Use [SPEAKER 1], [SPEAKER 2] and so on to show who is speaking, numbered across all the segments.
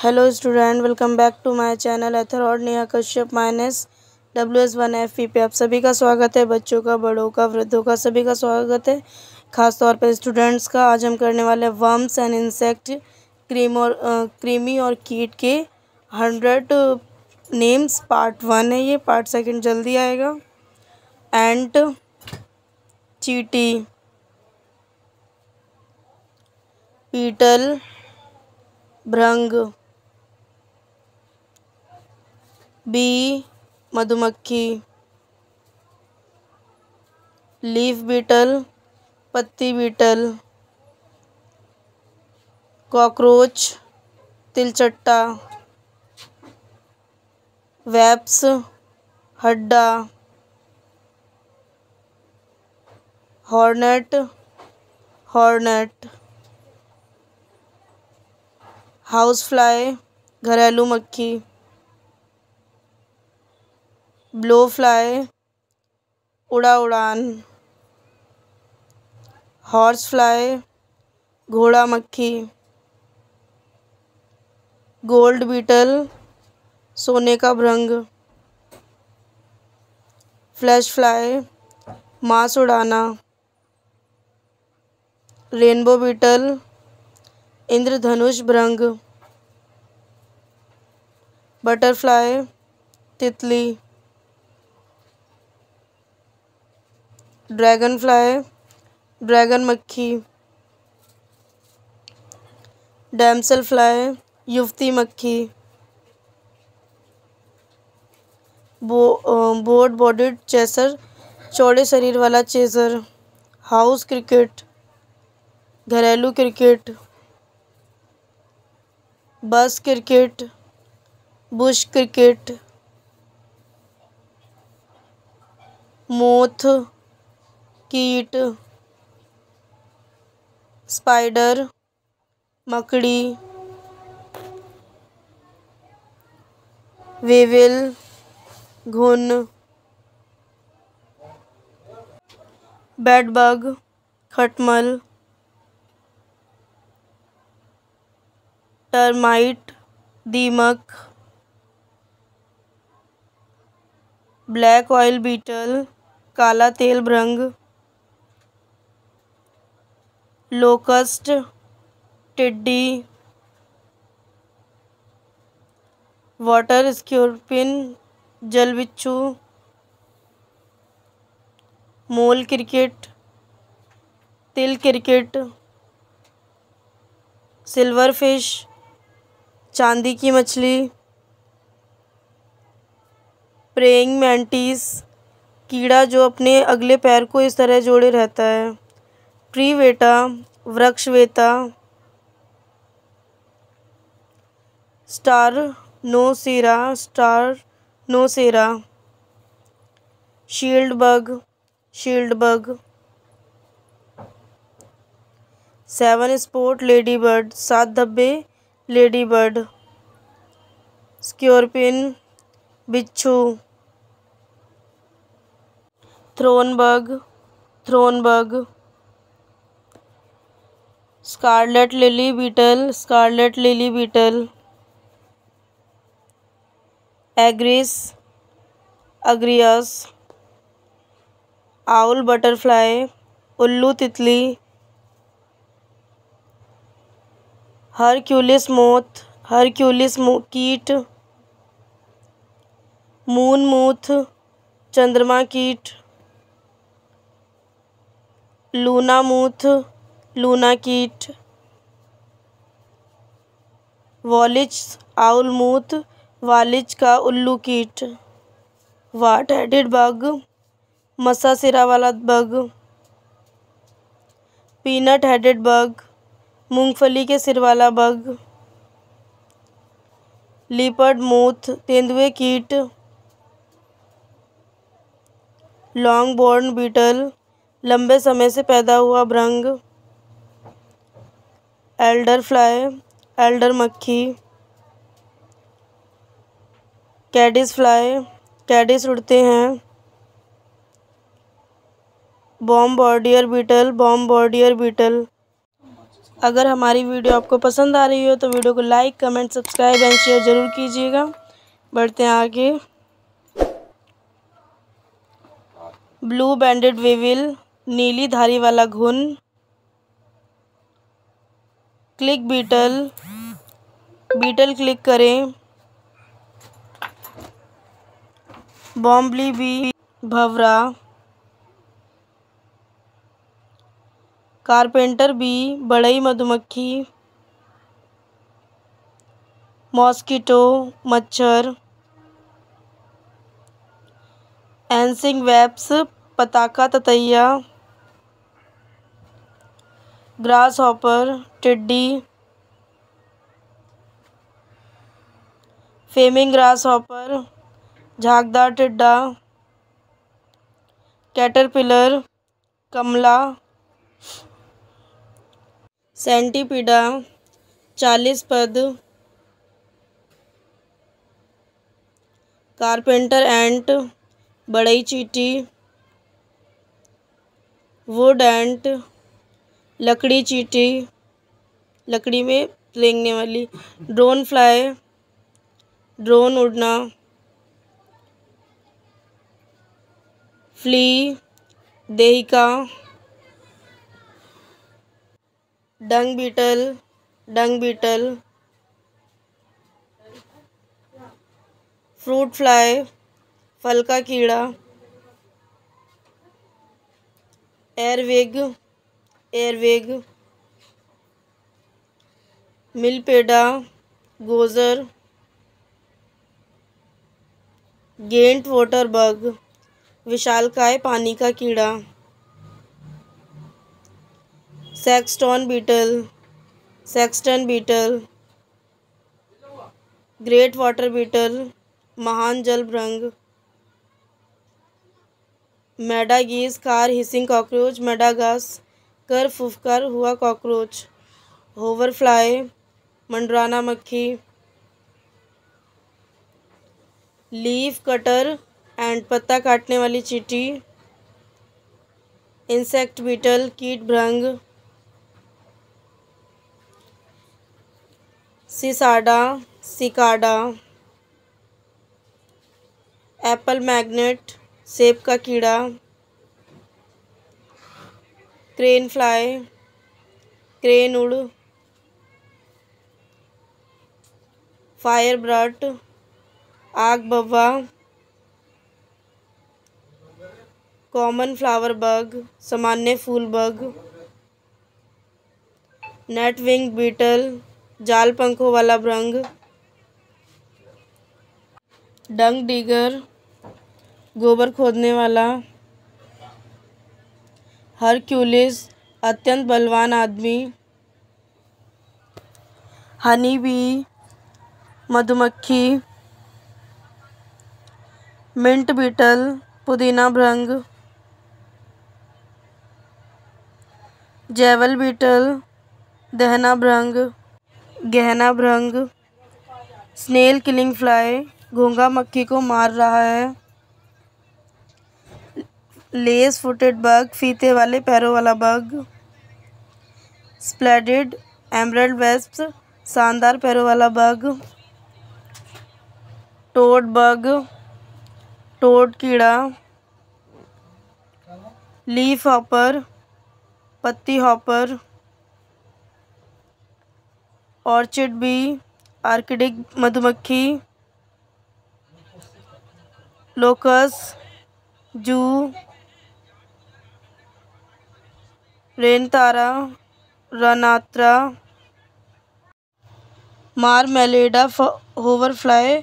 [SPEAKER 1] Hello student welcome back to my channel एथर और Neha Kashyap minus W S one F पे आप सभी का स्वागत है बच्चों का बड़ों का वृद्धों का सभी का स्वागत है। खास तौर पे स्टूडेंट्स का आज हम करने वाले वर्म्स एंड इंसेक्ट क्रीम और आ, क्रीमी और कीट के हंड्रेड नेम्स पार्ट वन है ये। पार्ट सेकंड जल्दी आएगा। एंट चीटी पीटल भ्रंग बी मधुमक्खी, लीफ बीटल, पत्ती बीटल, कॉकरोच, तिलचट्टा, वेप्स, हड्डा, हॉर्नेट हॉर्नेट हाउस फ्लाई घरेलू मक्खी। ब्लो फ्लाई, उड़ा उड़ान, हॉर्स फ्लाई, घोड़ा मक्खी, गोल्ड बीटल, सोने का भ्रंग, फ्लैश फ्लाई, मांस उड़ाना, रेनबो बीटल, इंद्रधनुष भ्रंग, बटरफ्लाई, तितली। ड्रैगन फ्लाई ड्रैगन मक्खी डैमसल फ्लाई युवती मक्खी बो बोर्ड बॉडीड चेसर, चौड़े शरीर वाला चेसर, हाउस क्रिकेट, घरेलू cricket, bush cricket, bush cricket, moth कीट स्पाइडर मकड़ी, वेविल, घुन बेडबग खटमल, टर्माइट, दीमक, ब्लैक ऑयल बीटल, काला तेल भ्रंग लोकस्ट टिड्डी वाटर स्क्योरपिन जल बिच्छू मोल क्रिकेट, तिल क्रिकेट, सिल्वर फ़िश, चांदी की मछली, प्रेइंग मैंटीज कीड़ा जो अपने अगले पैर को इस तरह जोड़े रहता है। ट्रीवेटा वृक्षवेता, स्टार नोसेरा star नोसेरा shield bug shield bug seven spot ladybird सात धब्बे लेडी बर्ड स्क्योरपिन, बिच्छू thorn bug thorn bug scarlet lily beetle, scarlet lily beetle, Agrias, Agrias, owl butterfly, उल्लू तितली, हरक्यूलिस मोथ, हरक्यूलिस कीट, मून मूथ, चंद्रमा कीट, Luna मूथ Luna कीट, वॉलिच, आउलमूत, वालिच का उल्लू कीट, वाट हेडेड बग, मसा सिरा वाला बग, पीनट हेडेड बग, मूंगफली के सिर वाला बग, लिपर्ड मूथ तेंदुए कीट लॉन्ग बोर्न बीटल, लंबे समय से पैदा हुआ भ्रंग एल्डर फ्लाई, एल्डर मक्खी, कैडिस फ्लाई, कैडिस उड़ते हैं। Bombardier beetle, bombardier beetle. अगर हमारी वीडियो आपको पसंद आ रही हो तो वीडियो को like, comment, subscribe and share ज़रूर कीजिएगा। बढ़ते हैं आगे। ब्लू बैंडेड वेविल, नीली धारी वाला घुन। क्लिक बीटल बीटल क्लिक करें। बॉम्बली बी भवरा। कारपेंटर बी बड़ई मधुमक्खी। मॉस्किटो, मच्छर। एंसिंग वेब्स, पताका ततैया। ग्रास हॉपर टिड्डी, फेमिंग ग्रास हॉपर झागदार टिड्डा, कैटरपिलर, कमला, सेंटीपीडा, चालीस पद, कारपेंटर एंट, बड़ई चीटी, वुड एंट लकड़ी चीटी, लकड़ी में रेंगने वाली। ड्रोन फ्लाई, ड्रोन उड़ना। Flea, देहिका। Dung beetle dung beetle. Fruit fly, फल का कीड़ा। एयरवेग एयरवेग मिलपेडा, गोज़र, गेंट वाटर बग विशालकाय पानी का कीड़ा, sexton beetle, sexton beetle, great water beetle, महान जल भ्रंग Madagascar, hissing cockroach, Madagascar फुफकर हुआ कॉकरोच। होवरफ्लाई, मंडराना मक्खी, लीफ कटर एंड पत्ता काटने वाली चीटी, इंसेक्ट बीटल, कीट भ्रंग, सिसाडा, सिकाडा, एप्पल मैग्नेट, सेब का कीड़ा क्रेन फ्लाई क्रेन उड़. फायर ब्रट आग बवा. कॉमन फ्लावर बग सामान्य फूल बग नेट विंग बीटल जाल पंखों वाला भ्रंग. डंग डिगर गोबर खोदने वाला. हरक्यूलिस, अत्यंत बलवान आदमी। हनी बी, मधुमक्खी। मिंट बीटल, पुदीना भृंग। जैवल बीटल, दहना भृंग। गहना भृंग। स्नेल किलिंग फ्लाई घोंगा मक्खी को मार रहा है। लेस फुटेड बग, फीते वाले पैरों वाला बग, स्प्लेडेड एमरल्ड वेस्प शानदार पैरों वाला बग, टोड बग, टोड कीड़ा, लीफ हॉपर, पत्ती हॉपर, ऑर्चिड बी, आर्किडिक मधुमक्खी, लोकस, जू रेन तारा रनात्रा मार मेलेडा होवर फ्लाई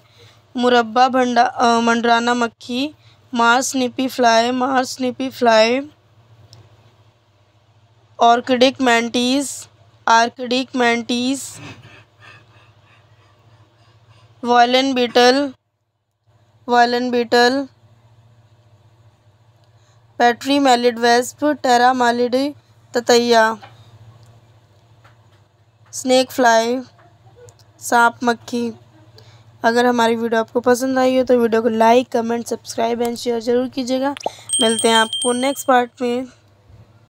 [SPEAKER 1] मुरब्बा, भंडा मंडराना, मक्खी marsh snipe fly marsh snipe fly, ऑर्किडिक mantis, आर्किडिक mantis, violin beetle violin beetle, पैट्री मैलिड वेस्प, टेरा मालिडी ततैया स्नैक फ्लाई सांप मक्खी। अगर हमारी वीडियो आपको पसंद आई हो तो वीडियो को like comment subscribe and share ज़रूर कीजिएगा। मिलते हैं आपको नेक्स्ट पार्ट में।